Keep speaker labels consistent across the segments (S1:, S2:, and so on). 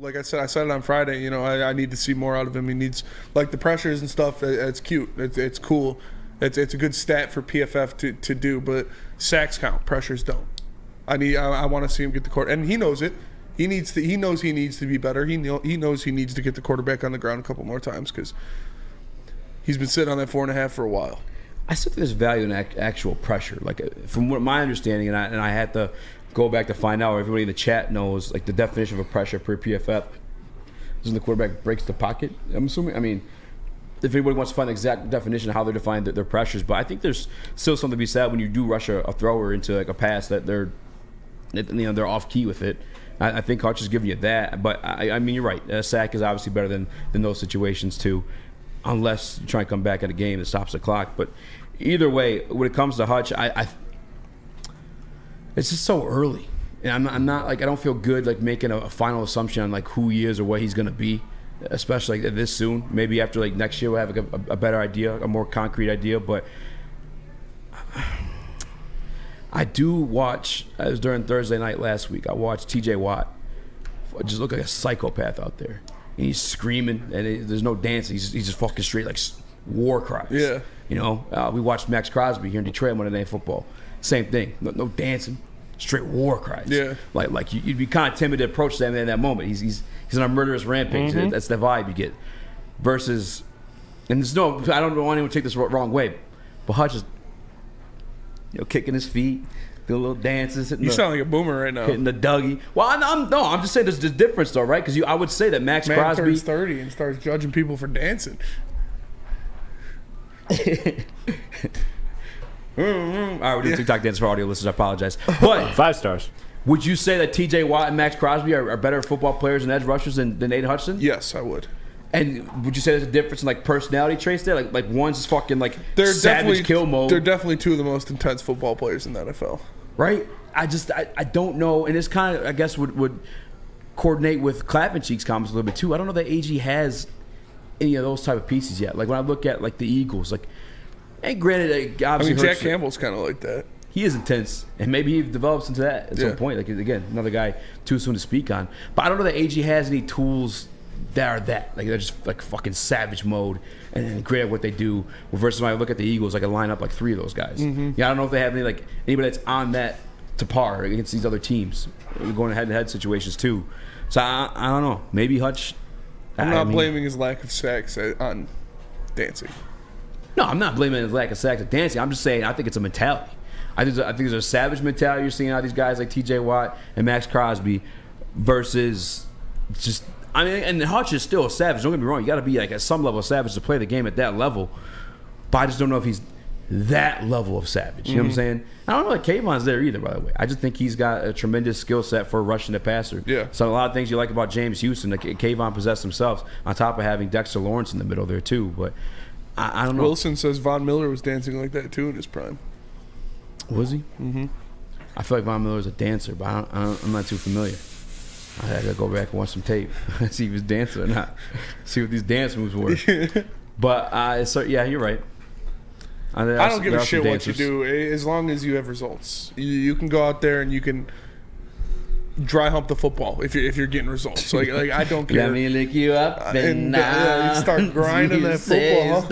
S1: Like I said, I said it on Friday. You know, I, I need to see more out of him. He needs like the pressures and stuff. it- It's cute. It's, it's cool. It's, it's a good stat for PFF to, to do. But sacks count. Pressures don't. I need. I, I want to see him get the court, and he knows it. He needs to. He knows he needs to be better. He know, he knows he needs to get the quarterback on the ground a couple more times because he's been sitting on that four and a half for a while.
S2: I still think there's value in actual pressure. Like uh, from what my understanding, and I, and I had to go back to find out. Everybody in the chat knows like the definition of a pressure per PFF. Is the quarterback breaks the pocket. I'm assuming. I mean, if anybody wants to find the exact definition of how they define their, their pressures, but I think there's still something to be said when you do rush a, a thrower into like a pass that they're, that, you know, they're off key with it. I, I think Hutch is giving you that, but I, I mean, you're right. A sack is obviously better than than those situations too, unless you try and come back at a game that stops the clock. But either way, when it comes to Hutch, I, I it's just so early, and I'm, I'm not like I don't feel good like making a, a final assumption on like who he is or what he's gonna be, especially like this soon. Maybe after like next year we'll have like a, a better idea, a more concrete idea. But I do watch. I was during Thursday night last week. I watched T.J. Watt just look like a psychopath out there. And he's screaming, and it, there's no dancing. He's, he's just fucking straight like war cries.
S1: Yeah.
S2: You know, uh, we watched Maxx Crosby here in Detroit on Monday Night Football. Same thing. No, no dancing, straight war cries.
S1: Yeah.
S2: Like like you, you'd be kind of timid to approach that man in that moment. He's he's he's on a murderous rampage.
S1: Mm-hmm.
S2: That's the vibe you get. Versus, and there's no. I don't want anyone to take this wrong- wrong way, but Hutch is, you know, kicking his feet, doing little dances, hitting
S1: You
S2: the,
S1: sound like a boomer right now.
S2: hitting the Dougie. Well, I'm, I'm no, I'm just saying there's this difference though, right? Because you, I would say that Max
S1: Man
S2: Crosby.
S1: turns thirty and starts judging people for dancing. Mm-hmm.
S2: All right, we're doing TikTok dance for audio listeners. I apologize. But
S3: Five stars.
S2: would you say that T.J. Watt and Maxx Crosby are, are better football players and edge rushers than, than Aidan Hutchinson?
S1: Yes, I would.
S2: And would you say there's a difference in like personality traits there? Like like one's just fucking like
S1: They're
S2: savage
S1: definitely
S2: kill mode,
S1: They're definitely two of the most intense football players in the NFL.
S2: right? I just I, I don't know, and this kind of I guess would would coordinate with Clapping Cheeks comments a little bit too. I don't know that AG has any of those type of pieces yet. Like when I look at like the Eagles, like and granted,
S1: I
S2: obviously
S1: mean, Jack Campbell's kind of like that.
S2: he is intense, and maybe he develops into that at
S1: Yeah.
S2: some point. Like again, another guy too soon to speak on. But I don't know that AG has any tools that are that. Like they're just like fucking savage mode and, and great at what they do. Versus when I look at the Eagles, I can line up like three of those guys.
S1: Mm-hmm.
S2: Yeah, I don't know if they have any like anybody that's on that to par against these other teams, going head to head situations too. So I, I don't know. Maybe Hutch.
S1: I'm
S2: I
S1: not
S2: mean-
S1: blaming his lack of sacks uh, on dancing.
S2: No, I'm not blaming his lack of sacks at dancing. I'm just saying I think it's a mentality. I think I think there's a savage mentality you're seeing out of these guys like T.J. Watt and Maxx Crosby versus just I mean, and Hutch is still a savage. Don't get me wrong. You got to be like at some level of savage to play the game at that level. But I just don't know if he's that level of savage. You know what I'm mm-hmm. saying? I don't know if Kayvon's there either. By the way, I just think he's got a tremendous skill set for rushing the passer.
S1: Yeah.
S2: So a lot of things you like about James Houston, Kayvon possessed himself, on top of having Dexter Lawrence in the middle there too. But I, I don't know.
S1: Wilson says Von Miller was dancing like that too in his prime.
S2: Was he? Mm-hmm. I feel like Von Miller's a dancer, but I don't, I don't, I'm not too familiar. I had to go back and watch some tape, see if he was dancing or not, see what these dance moves were. but uh, so yeah, you're right. Are
S1: I don't give a shit what you do eh, as long as you have results. You, you can go out there and you can dry hump the football if you're if you're getting results. Like like I don't care.
S2: Let me lick you up and,
S1: and, uh, start grinding that football.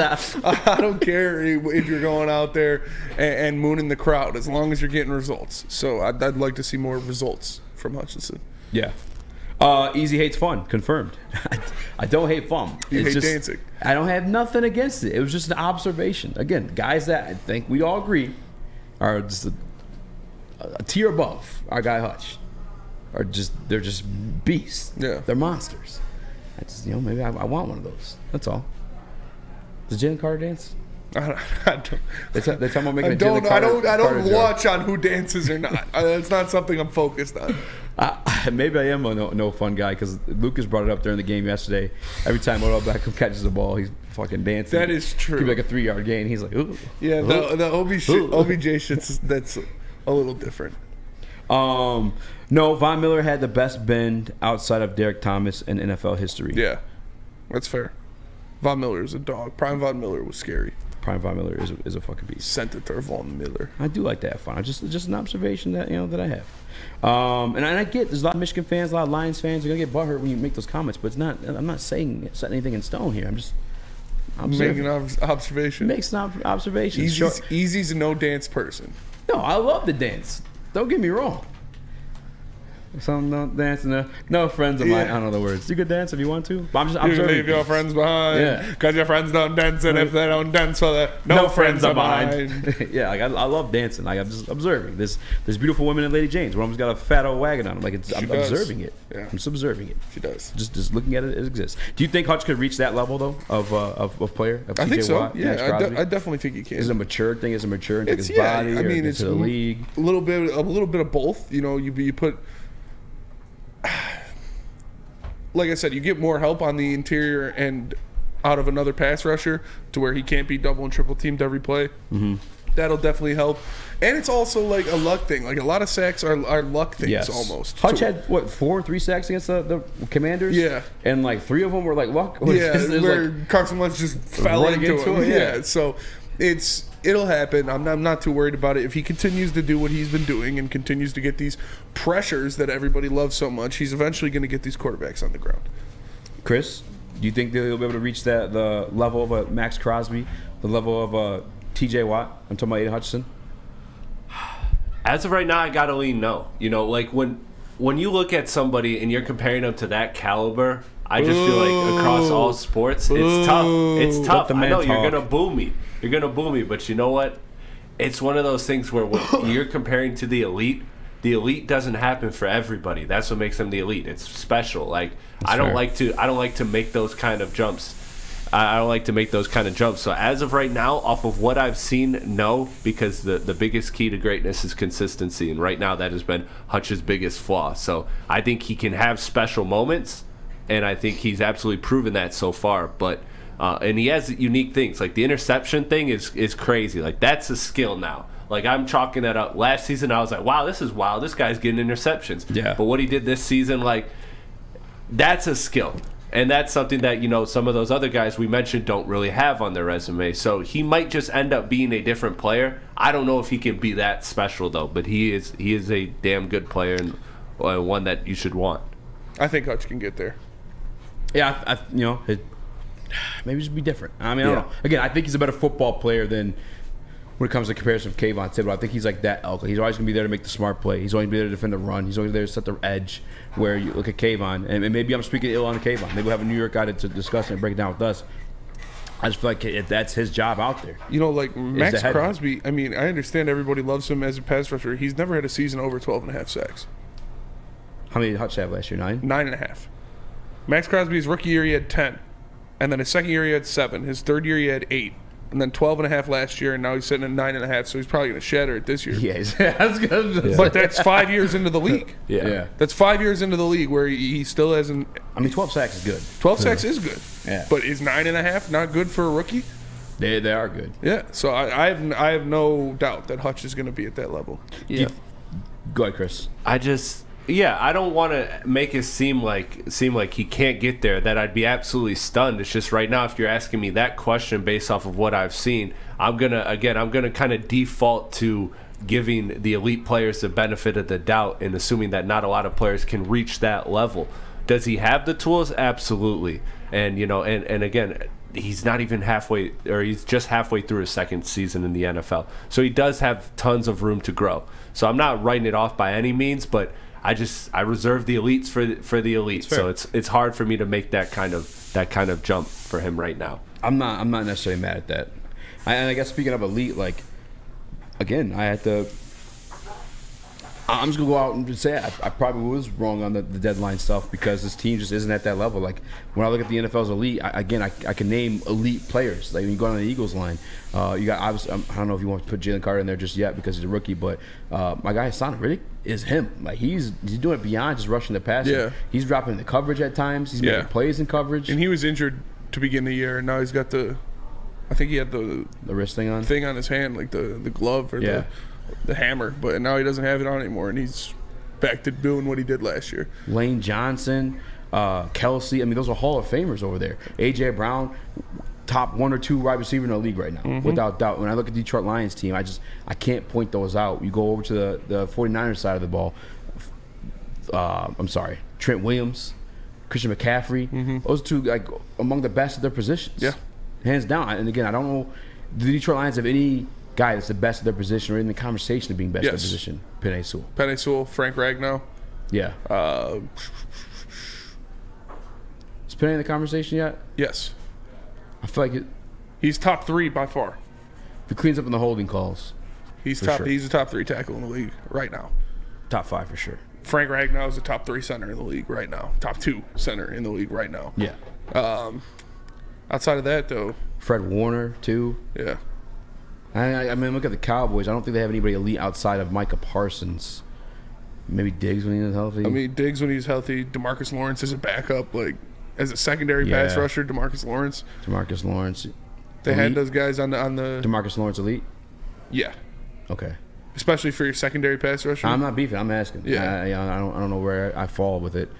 S1: I don't care if you're going out there and, and mooning the crowd as long as you're getting results. So I'd, I'd like to see more results from Hutchinson.
S2: Yeah. Uh, Eazy hates fun. Confirmed. I don't hate fun.
S1: You
S2: It's
S1: hate
S2: just,
S1: dancing.
S2: I don't have nothing against it. It was just an observation. Again, guys that I think we all agree are just a, a tier above our guy Hutch. Are just they're just beasts.
S1: Yeah.
S2: They're monsters. I just you know maybe I, I want one of those. That's all. The Jalen Carter dance?
S1: I don't. I don't,
S2: They, t- they me I'm making
S1: I don't, I
S2: Carter.
S1: don't, I don't
S2: joke.
S1: watch on who dances or not. That's not something I'm focused on.
S2: I, maybe I am a no, no fun guy because Lucas brought it up during the game yesterday. Every time Odell Beckham catches the ball, he's fucking dancing.
S1: That is true.
S2: Me like a three yard gain. He's like, ooh.
S1: Yeah, the, the OB shit,
S2: Ooh.
S1: OBJ shit's that's a little different.
S2: Um, no, Von Miller had the best bend outside of Derrick Thomas in NFL history.
S1: Yeah, that's fair. Von Miller is a dog. Prime Von Miller was scary.
S2: Prime Von Miller is a, is a fucking beast.
S1: Senator Von Miller.
S2: I do like that fun. Just just an observation that you know that I have. Um, and, I, and I get there's a lot of Michigan fans, a lot of Lions fans. You're gonna get butthurt when you make those comments, but it's not. I'm not saying setting anything in stone here. I'm just
S1: Making an ob- observation.
S2: Makes an ob- observations.
S1: Eazy's,
S2: Sure.
S1: Eazy's a no dance person.
S2: No, I love the dance. Don't get me wrong. Some don't dance. No, no friends of mine.
S1: Yeah.
S2: I don't know the words. You could dance if you want to. But I'm just
S1: You
S2: observing.
S1: leave your friends behind.
S2: Yeah.
S1: Because your friends don't dance, and if they don't dance, well, they're no, friends of mine.
S2: yeah, like I, I love dancing. Like I'm just observing. This there's beautiful women in Lady Jane's. One of them's got a fat old wagon on. 'em. Like it's, I'm
S1: does.
S2: observing it.
S1: Yeah.
S2: I'm just observing it.
S1: She does.
S2: Just just looking at it it exists. Do you think Hutch could reach that level though of uh, of, of player? Of
S1: I think
S2: TJ
S1: so.
S2: Watt,
S1: Yeah, I, de- I definitely think he can.
S2: is it a mature thing? Is it mature into
S1: it's
S2: his
S1: yeah.
S2: body?
S1: I mean, it's
S2: into the league.
S1: a little bit, a little bit of both. You know, you be you put, like I said, you get more help on the interior and out of another pass rusher to where he can't be double and triple teamed every play. Mm-hmm. That'll definitely help. And it's also like a luck thing. Like a lot of sacks are, are luck things
S2: Yes,
S1: almost.
S2: Hutch had what four, three sacks against the, the Commanders.
S1: Yeah.
S2: and like three of them were like luck.
S1: yeah,
S2: It's like-
S1: where Carson Wentz just fell into,
S2: into
S1: him.
S2: it,
S1: Yeah.
S2: yeah.
S1: so it's it'll happen. I'm not, I'm not too worried about it. If he continues to do what he's been doing and continues to get these pressures that everybody loves so much, he's eventually going to get these quarterbacks on the ground.
S2: Chris, do you think that he'll be able to reach that the level of a Maxx Crosby, the level of a T.J. Watt? I'm talking about Aidan Hutchinson.
S3: As of right now, I gotta lean no. You know, like when when you look at somebody and you're comparing them to that caliber, I just feel like across all sports, it's tough. It's tough.
S2: the
S3: I
S2: man
S3: know you're gonna boo me. You're gonna boo me, but you know what? It's one of those things where when you're comparing to the elite. The elite doesn't happen for everybody. That's what makes them the elite. It's special. Like I don't
S2: fair.
S3: like to. I don't like to make those kind of jumps. I I don't like to make those kind of jumps. So as of right now, off of what I've seen, no, because the the biggest key to greatness is consistency, and right now that has been Hutch's biggest flaw. So I think he can have special moments, and I think he's absolutely proven that so far. But uh, and he has unique things like the interception thing is is crazy. Like that's a skill now. Like I'm chalking that up. Last season, I was like, wow, this is wild. This guy's getting interceptions.
S2: Yeah.
S3: But what he did this season, like that's a skill. And that's something that, you know, some of those other guys we mentioned don't really have on their resume. So he might just end up being a different player. I don't know if he can be that special though, but he is he is a damn good player and uh, one that you should want.
S1: I think Hutch can get there.
S2: Yeah, I, I, you know, it, maybe just be different. I mean, I don't
S3: Yeah.
S2: know. Again, I think he's a better football player than when it comes to comparison of Kayvon Thibodeaux. I think he's like that elk. He's always going to be there to make the smart play. He's always going to be there to defend the run. He's always there to set the edge. Where you look at Kayvon, and, and maybe I'm speaking ill on Kayvon. Maybe we'll have a New York guy to, to discuss it and break it down with us. I just feel like it, that's his job out there.
S1: You know, like
S2: Maxx
S1: Crosby, I mean, I understand everybody loves him as a pass rusher. He's never had a season over 12 and a half sacks.
S2: How many did Hutch have last year? Nine.
S1: Nine and a half. Maxx Crosby's rookie year, he had 10. And then his second year, he had seven. His third year, he had eight. And then 12 and a half last year, and now he's sitting at nine and a half, so he's probably going to shatter it this year.
S2: Yeah, he's- that's good.
S1: But that's five years into the league.
S2: yeah.
S1: That's five years into the league where he, he still hasn't.
S2: I mean, 12 sacks is good.
S1: 12 sacks is good.
S2: Yeah.
S1: But is nine and a half not good for a rookie?
S2: They, they are good.
S1: Yeah. So I, I have I have no doubt that Hutch is going to be at that level.
S3: Yeah.
S2: Go ahead, Chris.
S3: I just yeah, I don't want to make it seem like seem like he can't get there. That I'd be absolutely stunned. It's just right now, if you're asking me that question based off of what I've seen, I'm gonna again, I'm gonna kind of default to giving the elite players the benefit of the doubt and assuming that not a lot of players can reach that level. Does he have the tools? Absolutely. And you know, and and again, he's not even halfway, or he's just halfway through his second season in the NFL. So he does have tons of room to grow. So I'm not writing it off by any means, but I just I reserve the elites for the, for the elite.
S2: fair.
S3: So it's it's hard for me to make that kind of that kind of jump for him right now.
S2: I'm not. I'm not necessarily mad at that. I, and I guess speaking of elite, like again, I had to. I'm just gonna go out and just say I, I probably was wrong on the, the deadline stuff because this team just isn't at that level. Like when I look at the NFL's elite, I, again, I, I can name elite players. Like when you go on the Eagles line, uh, you got obviously um, I don't know if you want to put Jalen Carter in there just yet because he's a rookie, but uh, my guy Haason Reddick is him. Like he's he's doing it beyond just rushing the passer.
S1: Yeah.
S2: he's dropping the coverage at times. He's
S1: Yeah.
S2: making plays in coverage.
S1: And he was injured to begin the year, and now he's got the. I think he had the
S2: the wrist thing on.
S1: thing on his hand, like the the glove or
S2: Yeah.
S1: the the hammer, but now he doesn't have it on anymore, and he's back to doing what he did last year.
S2: Lane Johnson, uh, Kelce. I mean, those are Hall of Famers over there. AJ Brown. top one or two wide receiver in the league right now,
S1: Mm-hmm.
S2: without doubt. When I look at the Detroit Lions team, I just I can't point those out. You go over to the the 49ers side of the ball. Uh, I'm sorry, Trent Williams, Christian McCaffrey. Those two like among the best of their positions.
S1: Yeah.
S2: hands down. And again, I don't know the Detroit Lions have any guy that's the best of their position or in the conversation of being best of
S1: Yes.
S2: their position. Penei Sewell.
S1: Penei Sewell, Frank Ragnow.
S2: Yeah.
S1: Uh,
S2: Is Penei in the conversation yet?
S1: yes,
S2: I feel like it,
S1: he's top three by far.
S2: if he cleans up in the holding calls,
S1: He's top.
S2: sure.
S1: He's a top three tackle in the league right now.
S2: top five for sure.
S1: Frank Ragnow is the top three center in the league right now. Top two center in the league right now.
S2: Yeah.
S1: Outside of that, though,
S2: Fred Warner too.
S1: yeah,
S2: I, I- mean, look at the Cowboys. I don't think they have anybody elite outside of Micah Parsons. Maybe Diggs when he's healthy.
S1: I mean Diggs when he's healthy. Demarcus Lawrence is a backup, like as a secondary pass
S2: Yeah.
S1: rusher. Demarcus Lawrence.
S2: Demarcus Lawrence.
S1: They had
S2: Elite?
S1: those guys on the on the
S2: Demarcus Lawrence elite.
S1: yeah,
S2: Okay.
S1: especially for your secondary pass rusher.
S2: I'm not beefing. I'm asking.
S1: Yeah.
S2: I, I, I don't. I don't know where I fall with it.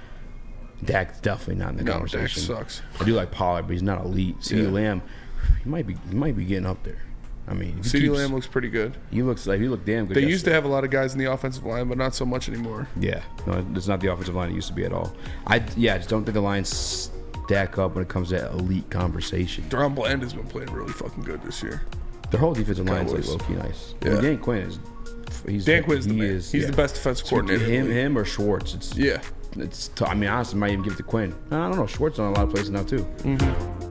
S2: Dak's definitely not in the
S1: no, Dak
S2: conversation.
S1: sucks.
S2: I do like Pollard, but he's not elite. CeeDee
S1: Yeah.
S2: Lamb, he might be. He might be getting up there. I mean, if he
S1: CeeDee
S2: keeps-
S1: Lamb looks pretty good.
S2: He looks like he looked damn good.
S1: They used to have a lot of guys in the offensive line, but not so much anymore.
S2: Yeah, no, it's not the offensive line it used to be at all. I yeah, I just don't think the Lions stack up when it comes to that elite conversation.
S1: DaRon Bland has been playing really fucking good this year.
S2: Their whole defensive line is like low key nice.
S1: Yeah.
S2: I mean, Dan Quinn is. He's
S1: Dan Quinn's the
S2: he
S1: man.
S2: is-
S1: He's
S2: yeah.
S1: the best defensive coordinator.
S2: Him, him or Schwartz. It's
S1: Yeah.
S2: It's. T- I mean, honestly, I might even give it to Quinn. I don't know. Schwartz on a lot of places now too. Mm-hmm.